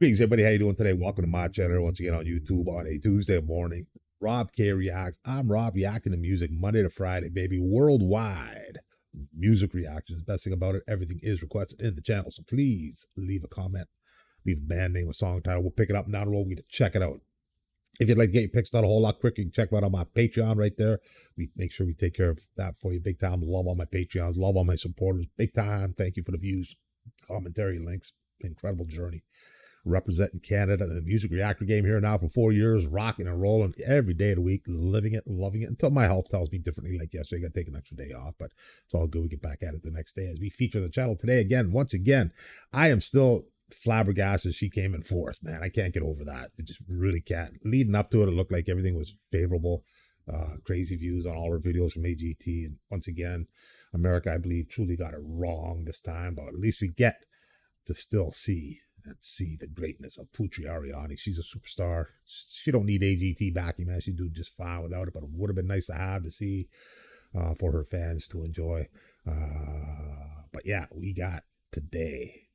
Greetings, everybody. How you doing today? Welcome to my channel once again on YouTube on a Tuesday morning. Rob K reacts. I'm Rob reacting to music Monday to Friday, baby, worldwide. Music reactions. Best thing about it, everything is requested in the channel. So please leave a comment, leave a band name, a song title. We'll pick it up down the road. We get to check it out. If you'd like to get your picks done a whole lot quicker, you can check out on my Patreon right there. We make sure we take care of that for you big time. Love all my Patreons, love all my supporters, big time. Thank you for the views, commentary, links. Incredible journey representing Canada in the music reactor game here now for four years, rocking and rolling every day of the week, living it, loving it until my health tells me differently. Like yesterday, I got to take an extra day off, but it's all good. We get back at it the next day as we feature the channel today again. Once again, I am still flabbergasted she came in fourth, man. I can't get over that. It just really can't. Leading up to it, it looked like everything was favorable. Uh, crazy views on all her videos from AGT. And once again, America, I believe, truly got it wrong this time, but at least we get to still see and see the greatness of Putri Ariani. She's a superstar. She don't need AGT backing, man. She'd do just fine without it, but it would have been nice to have to see uh, for her fans to enjoy. Uh, but yeah, we got today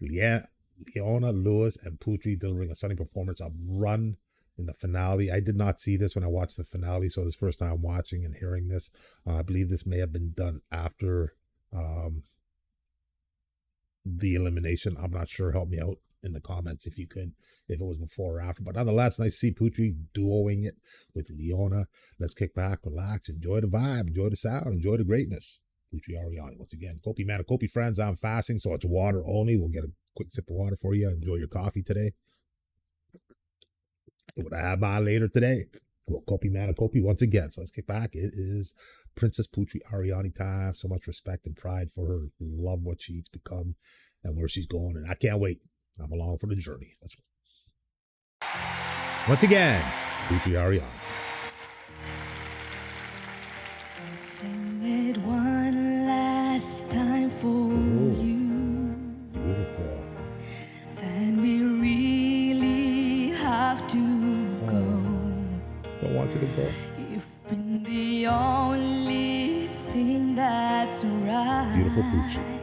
Le- Leona Lewis and Putri delivering a stunning performance of Run in the finale. I did not see this when I watched the finale, so this first time watching and hearing this. Uh, I believe this may have been done after um, the elimination. I'm not sure. Help me out in the comments if you could, if it was before or after. But nonetheless, nice to see Putri duoing it with Leona. Let's kick back, relax, enjoy the vibe, enjoy the sound, enjoy the greatness. Putri Ariani, once again. Kopi man, Kopi friends, I'm fasting, so it's water only. We'll get a quick sip of water for you. Enjoy your coffee today. What I have by later today. Well, Kopi man, Kopi once again. So let's kick back. It is Princess Putri Ariani time. So much respect and pride for her. Love what she's become and where she's going. And I can't wait. I'm along for the journey. Let's go. Once again, Putri Ariani. Sing it one last time for Ooh. you. Don't you to go. You've been the only thing that's right. Beautiful Putri.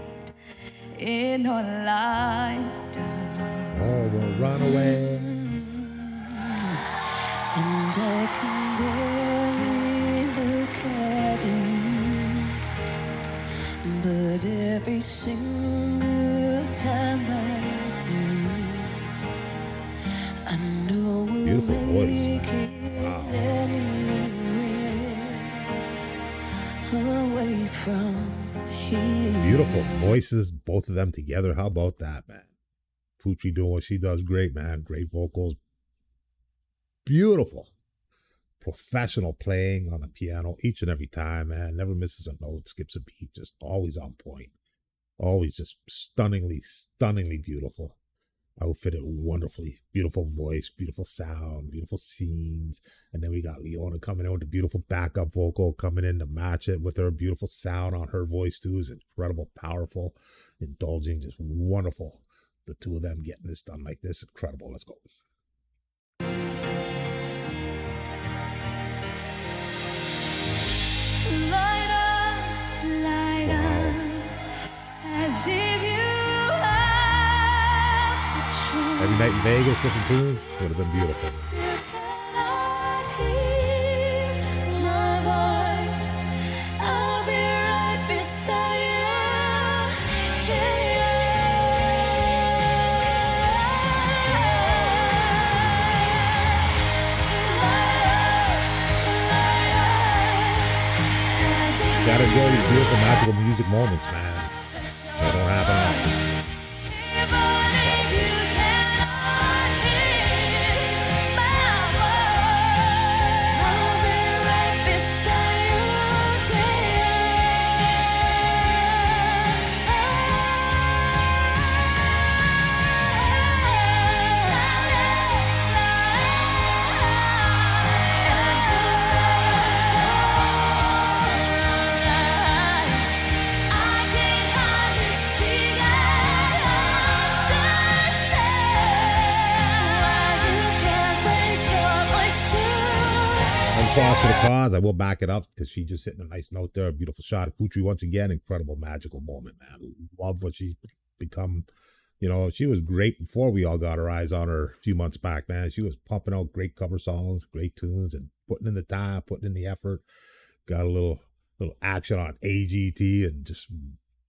In our lifetime. Oh, we'll run away. And I can barely look at you. But every single time I do, I know we'll Beautiful voice, man. Beautiful voices, both of them together. How about that, man? Putri doing what she does great, man. Great vocals. Beautiful. Professional playing on the piano each and every time, man. Never misses a note, skips a beat, just always on point. Always just stunningly, stunningly beautiful. Outfitted wonderfully. Beautiful voice, beautiful sound, beautiful scenes. And then we got Leona coming in with a beautiful backup vocal coming in to match it with her beautiful sound on her voice, too. is incredible, powerful, indulging, just wonderful. The two of them getting this done like this, incredible. Let's go. Choice. Night in Vegas, different tunes would have been beautiful. Gotta enjoy these beautiful, magical music moments, man. Cross for the cause. I will back it up because she just hitting a nice note there. A beautiful shot of Putri once again. Incredible, magical moment, man. Love what she's become You know, she was great before we all got our eyes on her a few months back, man. She was pumping out great cover songs, great tunes, and putting in the time, putting in the effort. Got a little little action on AGT and just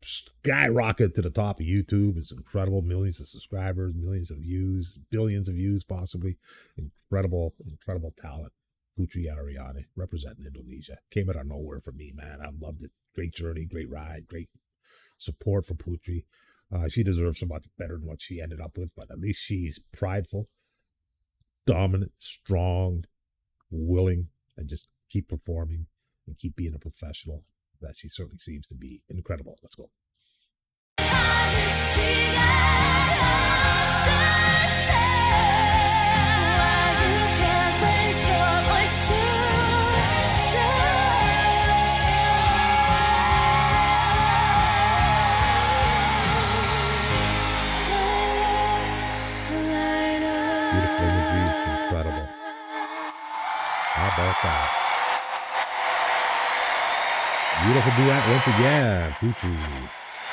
skyrocketed to the top of YouTube. It's incredible. Millions of subscribers, millions of views, billions of views, possibly. Incredible, incredible talent. Putri Ariani representing Indonesia. Came out of nowhere for me, man. I've loved it. Great journey, great ride, great support for Putri. Uh, she deserves so much better than what she ended up with, but at least she's prideful, dominant, strong, willing, and just keep performing and keep being a professional that she certainly seems to be. Incredible. Let's go. How about that? Beautiful duet once again. Putri.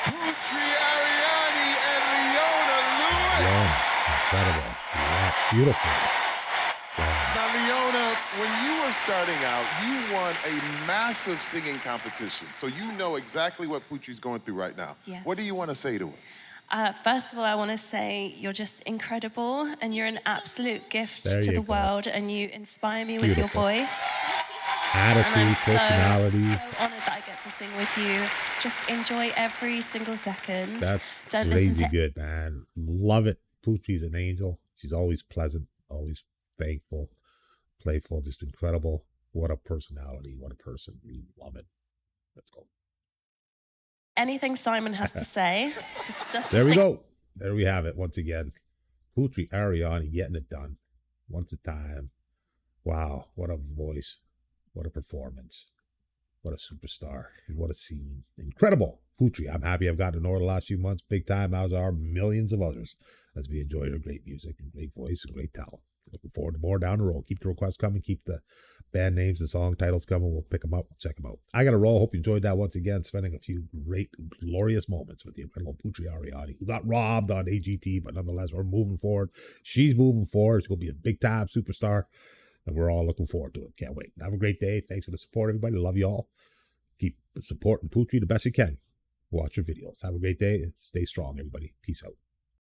Putri Ariani and Leona Lewis. Yeah, incredible. Yeah, beautiful. Yeah. Now, Leona, when you were starting out, you won a massive singing competition. So you know exactly what Putri's going through right now. Yes. What do you want to say to her? Uh, first of all, I want to say you're just incredible and you're an absolute gift There to the go. world and you inspire me with your Beautiful. voice. And Attitude, I'm so, personality. so honored that I get to sing with you. Just enjoy every single second. That's Don't to good, man. Love it. Putri's an angel. She's always pleasant, always thankful, playful, just incredible. What a personality. What a person. We love it. Let's go. Anything Simon has to say. Just, just, There just we think- go. There we have it once again. Putri Ariani getting it done. Once a time. Wow. What a voice. What a performance. What a superstar. What a scene. Incredible. Putri, I'm happy I've gotten to know her the last few months. Big time, as are millions of others, as we enjoy her great music and great voice and great talent. Looking forward to more down the road. Keep the requests coming. Keep the band names and song titles coming. We'll pick them up. We'll check them out. I got to roll. Hope you enjoyed that once again. Spending a few great, glorious moments with the incredible Putri Ariani, who got robbed on AGT, but nonetheless, we're moving forward. She's moving forward. She's going to be a big time superstar, and we're all looking forward to it. Can't wait. Have a great day. Thanks for the support, everybody. Love you all. Keep supporting Putri the best you can. Watch your videos. Have a great day. Stay strong, everybody. Peace out.